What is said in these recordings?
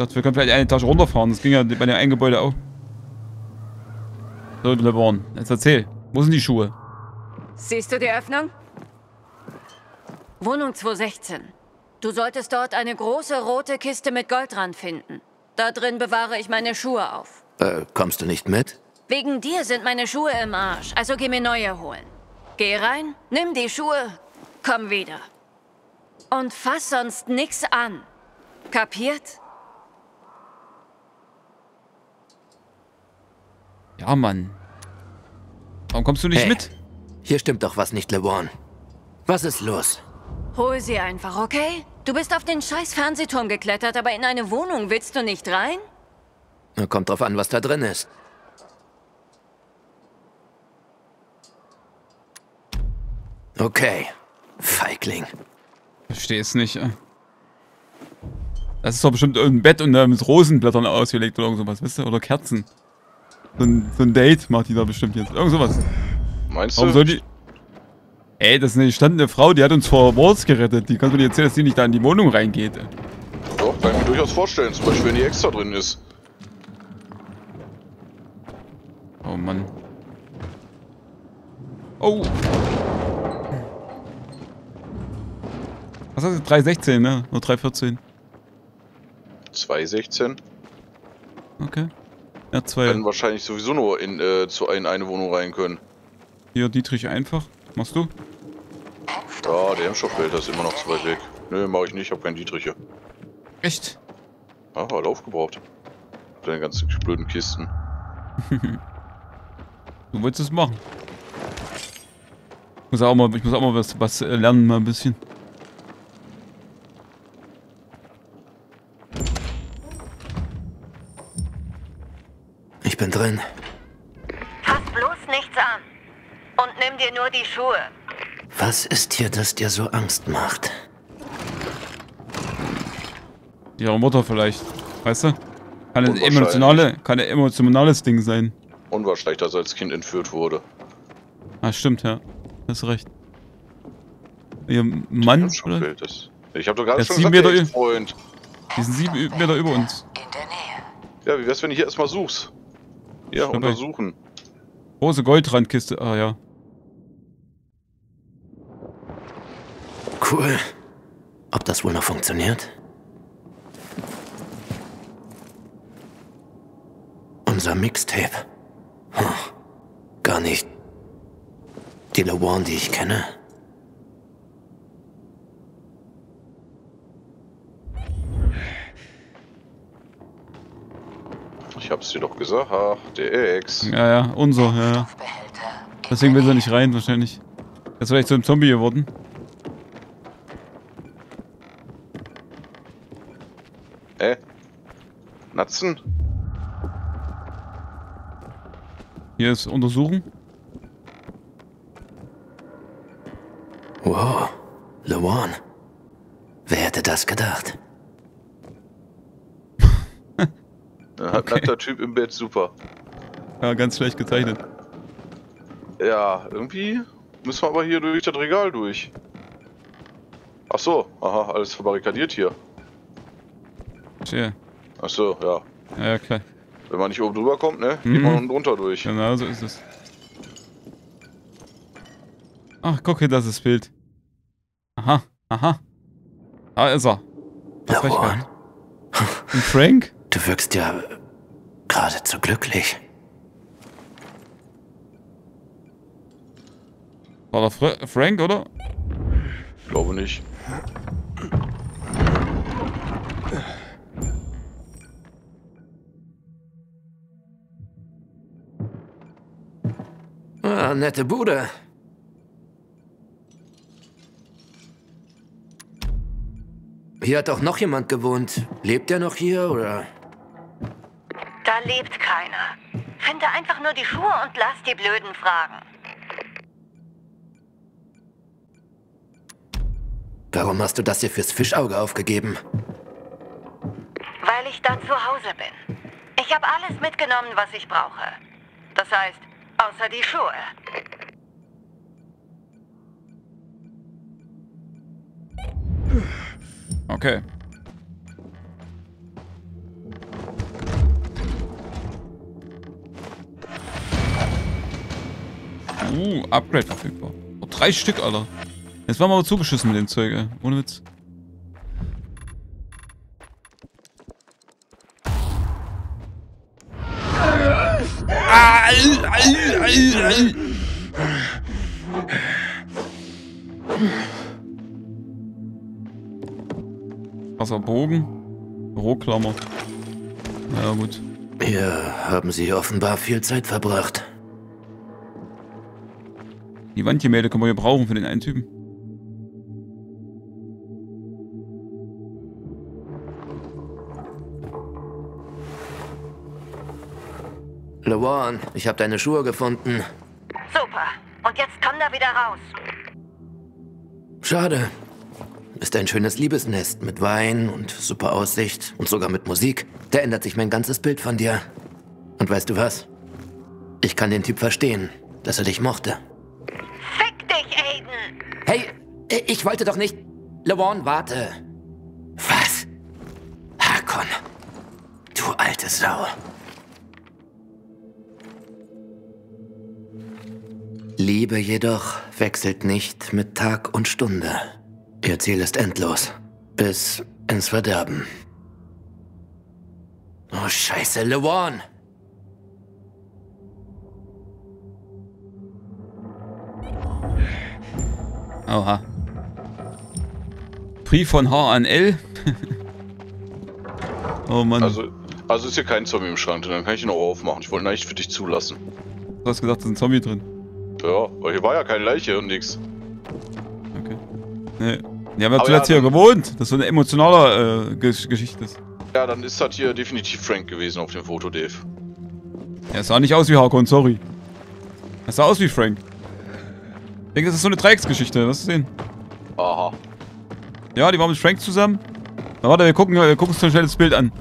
dachte, wir können vielleicht eine Etage runterfahren. Das ging ja bei dem einen Gebäude auch. So, LeBron, jetzt erzähl. Wo sind die Schuhe? Siehst du die Öffnung? Wohnung 216. Du solltest dort eine große rote Kiste mit Goldrand finden. Da drin bewahre ich meine Schuhe auf. Äh, kommst du nicht mit? Wegen dir sind meine Schuhe im Arsch, also geh mir neue holen. Geh rein, nimm die Schuhe, komm wieder. Und fass sonst nix an. Kapiert? Ja, Mann. Warum kommst du nicht Hey. mit? Hier stimmt doch was nicht, LeBron. Was ist los? Hol sie einfach, okay? Du bist auf den scheiß Fernsehturm geklettert, aber in eine Wohnung willst du nicht rein? Na, Kommt drauf an, was da drin ist. Okay. Feigling. Verstehe es nicht. ey. Das ist doch bestimmt irgendein Bett und da mit Rosenblättern ausgelegt oder irgend sowas, wisst ihr? Oder Kerzen. So ein, so ein Date macht die da bestimmt jetzt. Irgend sowas. Meinst Warum du? soll die... Ey, das ist eine gestandene Frau, die hat uns vor Mords gerettet. Die kann mir nicht erzählen, dass die nicht da in die Wohnung reingeht. ey. Doch, kann ich mir durchaus vorstellen. Zum Beispiel, wenn die extra drin ist. Oh Mann. Oh. Was hast du? 316, ne? Nur 314. 216. Okay. Ja, zwei. Werden wahrscheinlich sowieso nur in, äh, zu in eine Wohnung rein können. Hier, Dietrich einfach. Machst du? Ja, der Hemmstoffbehälter ist immer noch zu weit weg. Nö, mach ich nicht. Ich hab keinen Dietrich hier. Echt? Ah, hat aufgebraucht. Deine ganzen blöden Kisten. Du wolltest es machen. Ich muss auch mal, ich muss auch mal was, was äh, lernen, mal ein bisschen. Ich bin drin. Fass bloß nichts an. Und nimm dir nur die Schuhe. Was ist hier, das dir so Angst macht? Ihre Mutter vielleicht. Weißt du? Kann ein emotionale, kann ein emotionales Ding sein. Unwahrscheinlich, dass er als Kind entführt wurde. Ah, stimmt, ja. Hast recht. Ihr Mann, oder? Hemmstoffbehälter. Ich hab doch gerade schon gesagt, Meter Freund. Die sind sieben Meter über uns. Ja, wie wär's, wenn du hier erstmal suchst? Ja, untersuchen. Große Goldrandkiste. Ah, ja. Cool. Ob das wohl noch funktioniert? Unser Mixtape. Hm. Gar nicht. Die LeWan, die ich kenne. Ich hab's dir doch gesagt. Ach, der Ex. Ja, ja, unser, ja, ja. Deswegen will er nicht rein, wahrscheinlich. Er ist vielleicht so ein Zombie geworden. Natzen? Hier ist Untersuchen. Wow. LeWan. Wer hätte das gedacht? Hat nackter Typ im Bett, super. Ja, ganz schlecht gezeichnet. Ja, irgendwie müssen wir aber hier durch das Regal durch. Ach so, aha, alles verbarrikadiert hier. Tja. Ach so, ja. Ja, ja, klar. Wenn man nicht oben drüber kommt, ne, geht Mhm. man unten drunter durch. Genau so ist es. Ach, guck hier, das ist das Bild. Aha, aha. Da ist er. Das recht LeWan, gehabt. Und Frank? du wirkst ja geradezu glücklich. War der Fra Frank, oder? Glaube nicht. Nette Bude. Hier hat auch noch jemand gewohnt. Lebt er noch hier oder? Da lebt keiner. Finde einfach nur die Schuhe und lass die blöden Fragen. Warum hast du das hier fürs Fischauge aufgegeben? Weil ich da zu Hause bin. Ich habe alles mitgenommen, was ich brauche. Das heißt, Außer die Schuhe. Okay. Uh, Upgrade verfügbar. Oh, drei Stück, Alter. Jetzt waren wir aber zugeschissen mit dem Zeug, ey. Ohne Witz. Au, au, au, au. Wasserbogen. Büroklammer. Ja, gut. Hier haben Sie offenbar viel Zeit verbracht. Die Wandgemälde können wir hier brauchen für den einen Typen. LeWan, ich habe deine Schuhe gefunden. Super. Und jetzt komm da wieder raus. Schade. Ist ein schönes Liebesnest mit Wein und super Aussicht und sogar mit Musik. Da ändert sich mein ganzes Bild von dir. Und weißt du was? Ich kann den Typ verstehen, dass er dich mochte. Fick dich, Aiden! Hey, ich wollte doch nicht. LeWan, warte. Was? Hakon. Du alte Sau. Liebe jedoch wechselt nicht mit Tag und Stunde. Ihr Ziel ist endlos. Bis ins Verderben. Oh, scheiße, LeWan! Oha. Brief von H an L. oh Mann. Also, also ist hier kein Zombie im Schrank drin, dann kann ich ihn auch aufmachen. Ich wollte ihn eigentlich für dich zulassen. du hast gesagt, da ist ein Zombie drin. Ja, weil hier war ja keine Leiche und nix. Okay. Nee. Die haben ja Aber zuletzt ja, hier gewohnt. Das ist so eine emotionale äh, Gesch Geschichte. Ja, dann ist das hier definitiv Frank gewesen auf dem Foto, Dave. Er sah nicht aus wie Harkon, sorry. Er sah aus wie Frank. Ich denke, das ist so eine Dreiecksgeschichte, wirst du sehen. Aha. Ja, die waren mit Frank zusammen. Na warte, wir gucken, wir gucken uns schnell das Bild an.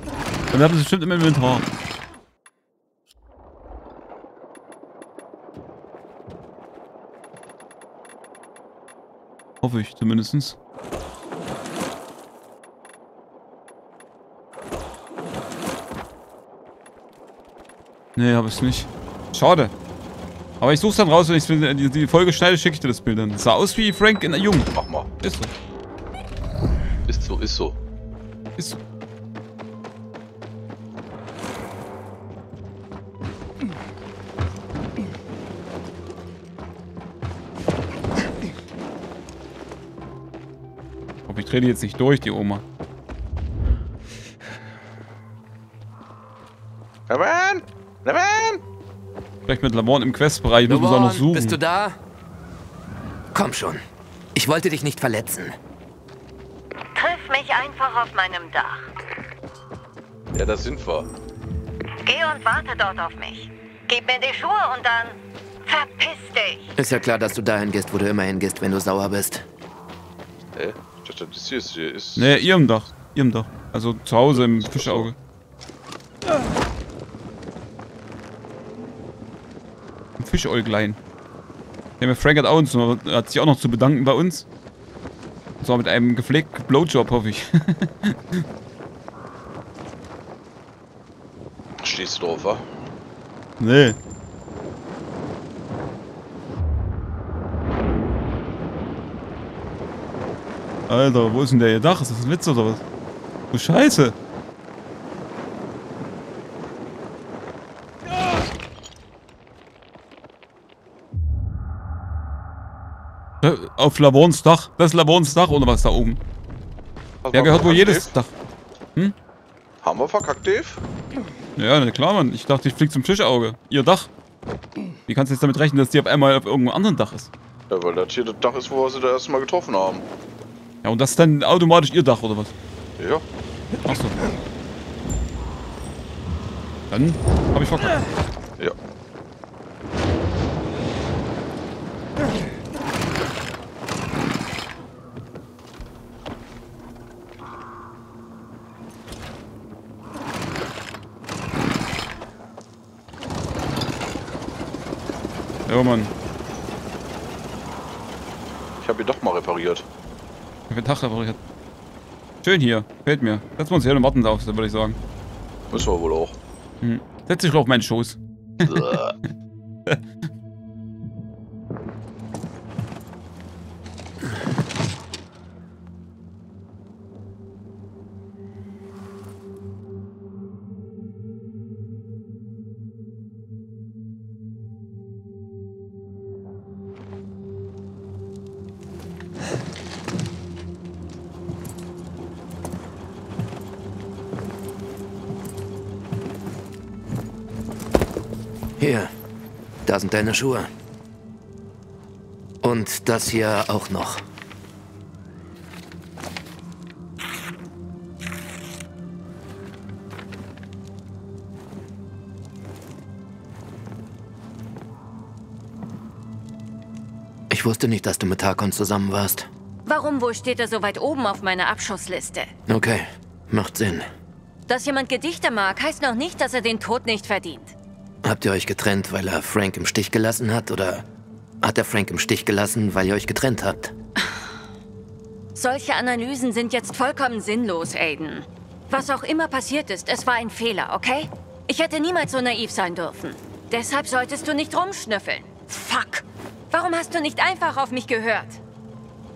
Dann haben sie bestimmt im Inventar. Hoffe ich zumindestens. Nee, habe ich nicht. Schade. Aber ich such's dann raus, wenn ich die, die Folge schneide, schicke ich dir das Bild dann. Das sah aus wie Frank in der Jung. Mach mal. Ist so. Ist so, ist so. Ist so. Die jetzt nicht durch, die Oma. Neverman! Neverman! Vielleicht mit Lamont im Questbereich, müssen wir auch noch suchen. bist du da? Komm schon. Ich wollte dich nicht verletzen. Triff mich einfach auf meinem Dach. Ja, da sind wir. Geh und warte dort auf mich. Gib mir die Schuhe und dann verpiss dich. Ist ja klar, dass du dahin gehst, wo du immer hingehst, wenn du sauer bist. Hä? Dachte, das hier ist hier. Ist Ne, ihrem Dach. Ihrem Dach. Also zu Hause im Fischauge. Ein Fischäuglein. Ja, mir Frank hat, auch uns, noch- hat sich auch noch zu bedanken bei uns. Und zwar mit einem gepflegten Blowjob, hoffe ich. Stehst du drauf, wa? nee. Alter, wo ist denn der ihr Dach? Ist das ein Witz oder was? Du Scheiße. Auf Lavons Dach. Das ist Lavons Dach oder was da oben? Hast Ja, gehört wohl jedes Dach. Dave? Haben wir verkackt, Dave? Ja, na klar, Mann. Ich dachte, ich flieg zum Fischauge. Ihr Dach. Wie kannst du jetzt damit rechnen, dass die auf einmal auf irgendeinem anderen Dach ist? Ja, weil das hier das Dach ist, wo wir sie das erste Mal getroffen haben. Ja, und das ist dann automatisch ihr Dach, oder was? Ja. Achso. Dann hab ich verkackt. Ja. Ja, Mann. Ich habe ihr Dach mal repariert. Ich hab Dach repariert. Schön hier. Fällt mir. Setzen wir uns hier und warten auf, würde ich sagen. Müssen wir wohl auch. Hm. Setz dich doch auf meinen Schoß. sind deine Schuhe. Und das hier auch noch. Ich wusste nicht, dass du mit Tarkon zusammen warst. Warum wohl steht er so weit oben auf meiner Abschussliste? Okay, macht Sinn. Dass jemand Gedichte mag, heißt noch nicht, dass er den Tod nicht verdient. Habt ihr euch getrennt, weil er Frank im Stich gelassen hat? Oder hat er Frank im Stich gelassen, weil ihr euch getrennt habt? Solche Analysen sind jetzt vollkommen sinnlos, Aiden. Was auch immer passiert ist, es war ein Fehler, okay? Ich hätte niemals so naiv sein dürfen. Deshalb solltest du nicht rumschnüffeln. Fuck. Warum hast du nicht einfach auf mich gehört?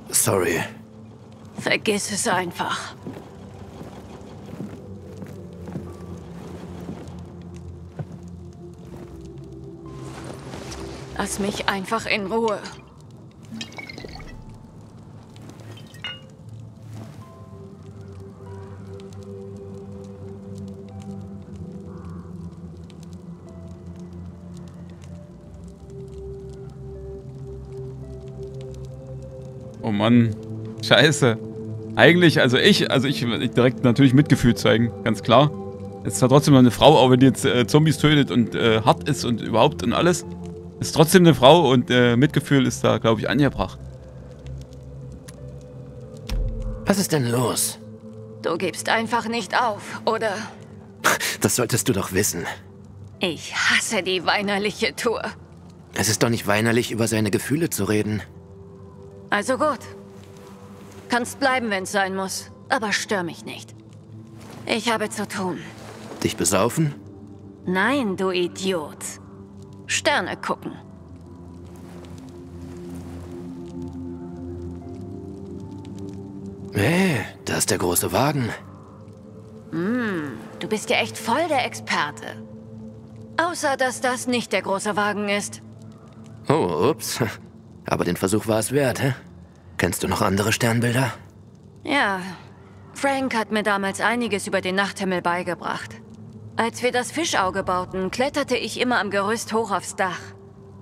Sorry. Vergiss es einfach. Lass mich einfach in Ruhe. Oh Mann. Scheiße. Eigentlich, also ich, also ich, ich direkt natürlich Mitgefühl zeigen, ganz klar. Es ist zwar trotzdem noch eine Frau, auch wenn die jetzt äh, Zombies tötet und äh, hart ist und überhaupt und alles. Ist trotzdem eine Frau und äh, Mitgefühl ist da, glaube ich, angebracht. Was ist denn los? Du gibst einfach nicht auf, oder? Das solltest du doch wissen. Ich hasse die weinerliche Tour. Es ist doch nicht weinerlich, über seine Gefühle zu reden. Also gut. Kannst bleiben, wenn es sein muss. Aber stör mich nicht. Ich habe zu tun. Dich besaufen? Nein, du Idiot. Sterne gucken. Hey, da ist der große Wagen. Du bist ja echt voll der Experte. Außer, dass das nicht der große Wagen ist. Oh, ups. Aber den Versuch war es wert, hä? Kennst du noch andere Sternbilder? Ja, Frank hat mir damals einiges über den Nachthimmel beigebracht. Als wir das Fischauge bauten, kletterte ich immer am Gerüst hoch aufs Dach.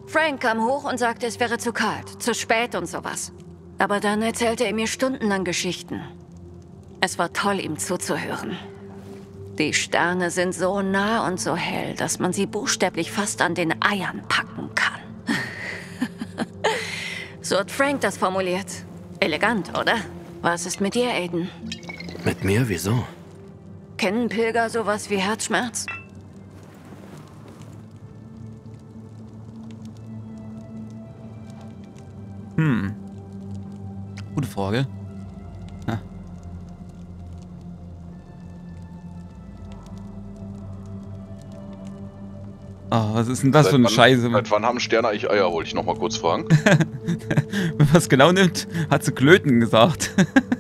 Frank kam hoch und sagte, es wäre zu kalt, zu spät und sowas. Aber dann erzählte er mir stundenlang Geschichten. Es war toll, ihm zuzuhören. Die Sterne sind so nah und so hell, dass man sie buchstäblich fast an den Eiern packen kann. so hat Frank das formuliert. Elegant, oder? Was ist mit dir, Aiden? Mit mir? Wieso? Kennen Pilger sowas wie Herzschmerz? Gute Frage. Ja. Ah, was ist denn das für eine wann, Scheiße? Seit wann haben Sterne eigentlich Eier, wollte ich noch mal kurz fragen. Wenn man es genau nimmt, hat sie Klöten gesagt.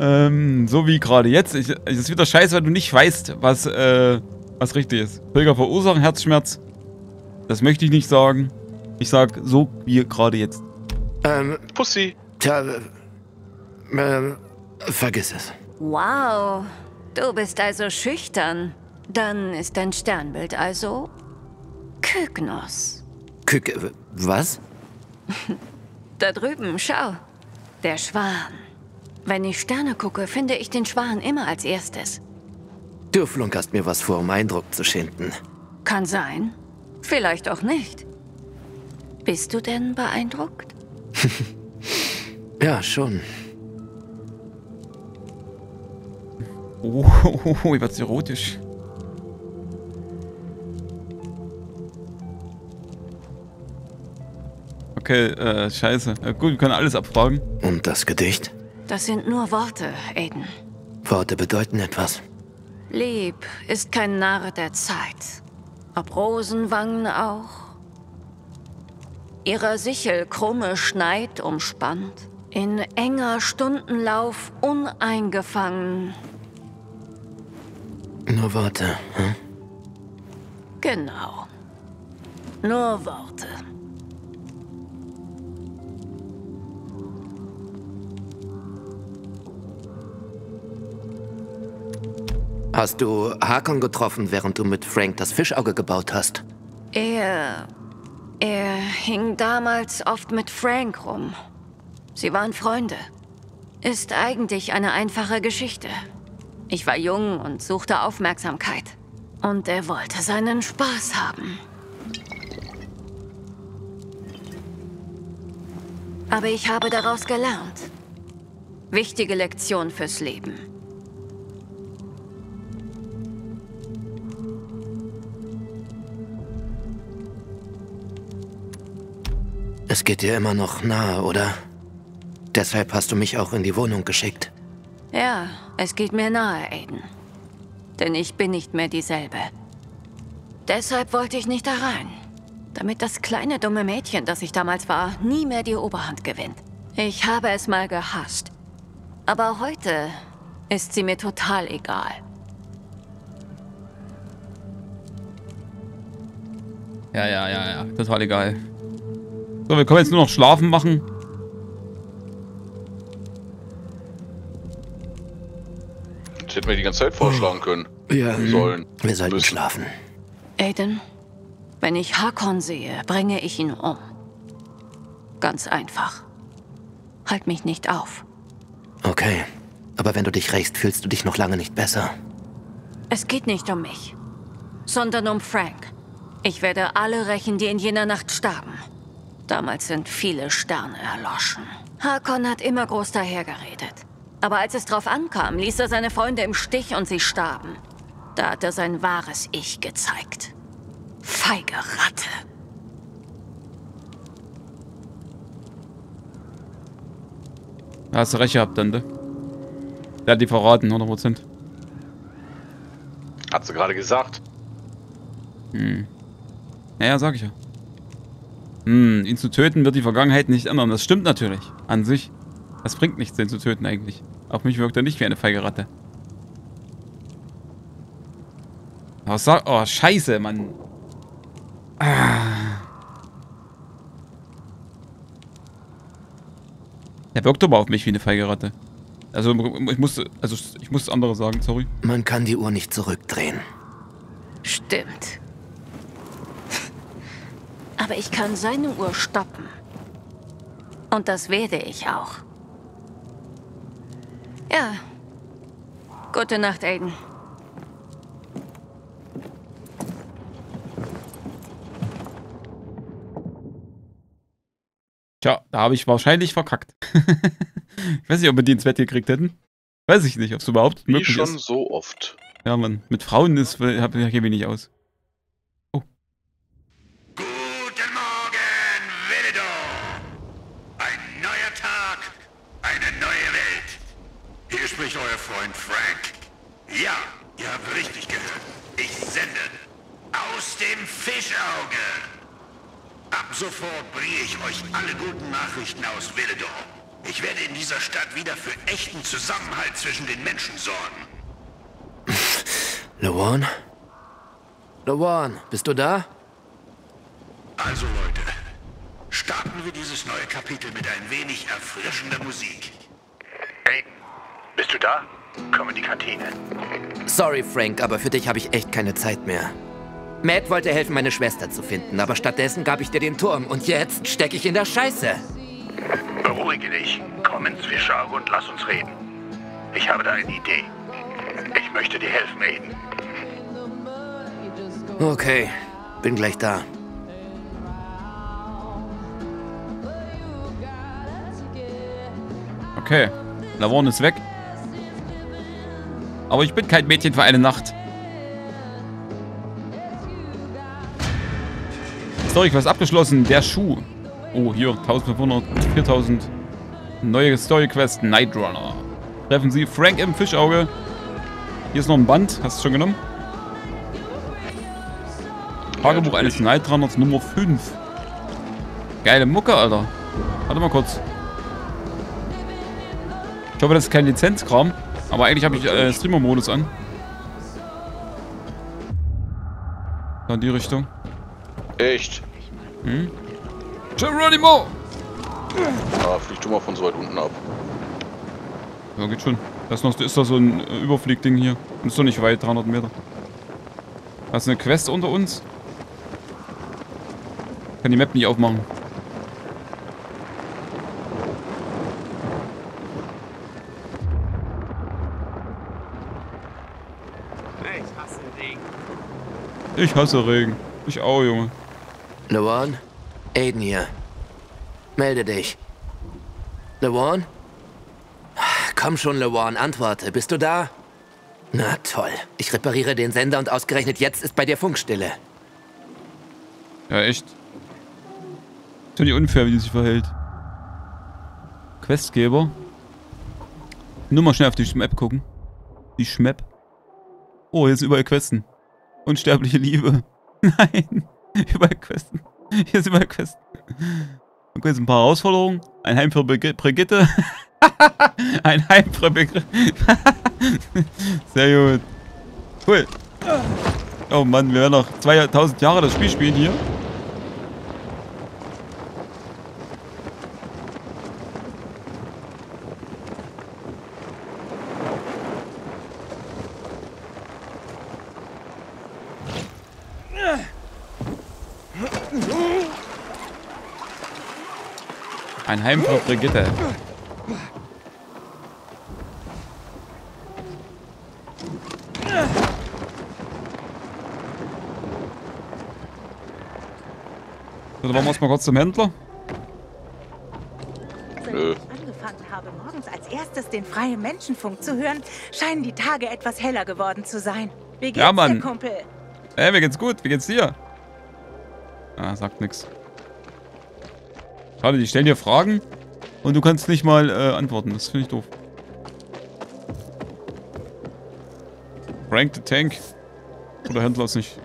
ähm, so wie gerade jetzt. Ich, es ist wieder scheiße, weil du nicht weißt, was, äh, was richtig ist. Pilger verursachen Herzschmerz. Das möchte ich nicht sagen. Ich sag so wie gerade jetzt. Ähm, Pussy. tja, äh, ähm, vergiss es. Wow, du bist also schüchtern. Dann ist dein Sternbild also Kyknos. Kük, äh, was? Da drüben, schau. Der Schwan. Wenn ich Sterne gucke, finde ich den Schwan immer als erstes. Du flunkerst mir was vor, um Eindruck zu schinden. Kann sein. Vielleicht auch nicht. Bist du denn beeindruckt? Ja, schon. Oh, oh, oh ich werd's erotisch. Okay, äh, scheiße. Ja, gut, wir können alles abfragen. Und das Gedicht? Das sind nur Worte, Aiden. Worte bedeuten etwas. Lieb ist kein Narr der Zeit. Ob Rosenwangen auch? Ihrer Sichel krumme Schneid umspannt, in enger Stundenlauf uneingefangen. Nur Worte, hm? Genau. Nur Worte. Hast du Hakon getroffen, während du mit Frank das Fischauge gebaut hast? Er. Er hing damals oft mit Frank rum. Sie waren Freunde. Ist eigentlich eine einfache Geschichte. Ich war jung und suchte Aufmerksamkeit. Und er wollte seinen Spaß haben. Aber ich habe daraus gelernt. Wichtige Lektion fürs Leben. Es geht dir immer noch nahe, oder? Deshalb hast du mich auch in die Wohnung geschickt. Ja, es geht mir nahe, Aiden. Denn ich bin nicht mehr dieselbe. Deshalb wollte ich nicht da rein. Damit das kleine dumme Mädchen, das ich damals war, nie mehr die Oberhand gewinnt. Ich habe es mal gehasst. Aber heute ist sie mir total egal. Ja, ja, ja, ja. Total egal. So, wir können jetzt nur noch schlafen machen. Das hätten wir die ganze Zeit vorschlagen können. Ja. Sollen. Wir sollten Müssen. schlafen. Aiden, wenn ich Hakon sehe, bringe ich ihn um. Ganz einfach. Halt mich nicht auf. Okay. Aber wenn du dich rächst, fühlst du dich noch lange nicht besser. Es geht nicht um mich, sondern um Frank. Ich werde alle rächen, die in jener Nacht starben. Damals sind viele Sterne erloschen. Hakon hat immer groß dahergeredet. Aber als es drauf ankam, ließ er seine Freunde im Stich und sie starben. Da hat er sein wahres Ich gezeigt. Feige Ratte. Da hast du recht gehabt, Tante. Der hat die verraten, 100%. Hat sie gerade gesagt. Ja, ja, sag ich ja. Hm, ihn zu töten wird die Vergangenheit nicht ändern. Das stimmt natürlich. An sich. Das bringt nichts, den zu töten eigentlich. Auf mich wirkt er nicht wie eine feige Ratte. Aber sag... Oh, scheiße, Mann. Ah. Er wirkt aber auf mich wie eine feige Ratte. Also, ich musste... Also, ich muss andere sagen, sorry. Man kann die Uhr nicht zurückdrehen. Stimmt. Aber ich kann seine Uhr stoppen. Und das werde ich auch. Ja. Gute Nacht, Aiden. Tja, da habe ich wahrscheinlich verkackt. ich weiß nicht, ob wir die ins Bett gekriegt hätten. Weiß ich nicht, ob es überhaupt Wie möglich schon ist. so oft. Ja, Mann. Mit Frauen ist, habe ich hier wenig aus. Guten Morgen, Velidor! Ein neuer Tag, eine neue Welt. Spricht euer Freund Frank. Ja, ihr habt richtig gehört. Ich sende aus dem Fischauge. Ab sofort bringe ich euch alle guten Nachrichten aus Velidor. Ich werde in dieser Stadt wieder für echten Zusammenhalt zwischen den Menschen sorgen. Lewan? Lewan, bist du da? Also Leute, starten wir dieses neue Kapitel mit ein wenig erfrischender Musik. Bist du da? Komm in die Kantine. Sorry, Frank, aber für dich habe ich echt keine Zeit mehr. Matt wollte helfen, meine Schwester zu finden, aber stattdessen gab ich dir den Turm und jetzt stecke ich in der Scheiße. Beruhige dich. Komm ins Fischauge und lass uns reden. Ich habe da eine Idee. Ich möchte dir helfen, Aiden. Okay, bin gleich da. Okay. Lavon ist weg. Aber ich bin kein Mädchen für eine Nacht. Story-Quest abgeschlossen. Der Schuh. Oh, hier. 1500, 4000. Neue Story-Quest. Night Runner. Treffen Sie Frank im Fischauge. Hier ist noch ein Band. Hast du schon genommen? Tagebuch eines Night Runners Nummer 5. Geile Mucke, Alter. Warte mal kurz. Ich hoffe, das ist kein Lizenzkram. Aber eigentlich habe ich äh, Streamer-Modus an. Da in die Richtung. Echt? Geronimo! Ah, flieg du mal von so weit unten ab. Ja, geht schon. Das ist, noch, ist da so ein äh, Überfliegding hier. Ist doch nicht weit, 300 Meter. Hast du eine Quest unter uns? Kann die Map nicht aufmachen. Ich hasse Regen. Ich hasse Regen. Ich auch, Junge. LeWan? Aiden hier. Melde dich. LeWan? Komm schon, LeWan, antworte. Bist du da? Na toll. Ich repariere den Sender und ausgerechnet jetzt ist bei dir Funkstille. Ja, echt. Ist nicht unfair, wie die sich verhält. Questgeber. Nur mal schnell auf die Map gucken. Die Schmap. Oh, sind überall Questen. Unsterbliche Liebe. Nein. Überall Questen. Hier sind überall Questen. Okay, jetzt ein paar Herausforderungen. Ein Heim für Brig- Brigitte. ein Heim für Brigitte. Sehr gut. Cool. Oh Mann, wir werden noch 2000 Jahre das Spiel spielen hier. Ein Heim für Brigitte. So, dann machen wir uns mal kurz zum Händler. Nö. Seit ich angefangen habe, morgens als erstes den freien Menschenfunk zu hören, scheinen die Tage etwas heller geworden zu sein. Wie geht's Ja, Mann. dir, Kumpel? Ey, mir geht's gut. Wie geht's dir? Ah, sagt nix. Schade, die stellen dir Fragen und du kannst nicht mal äh, antworten. Das finde ich doof. Rank the Tank. Oder Händler ist nicht.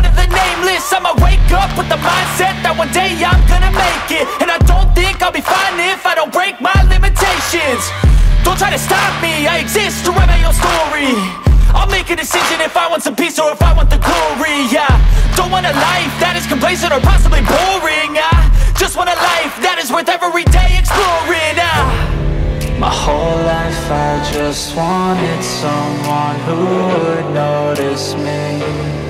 One of the nameless. I'ma wake up with the mindset that one day I'm gonna make it. And I don't think I'll be fine if I don't break my limitations. Don't try to stop me, I exist to write my own story. I'll make a decision if I want some peace or if I want the glory Yeah, don't want a life that is complacent or possibly boring I just want a life that is worth every day exploring ah. My whole life I just wanted someone who would notice me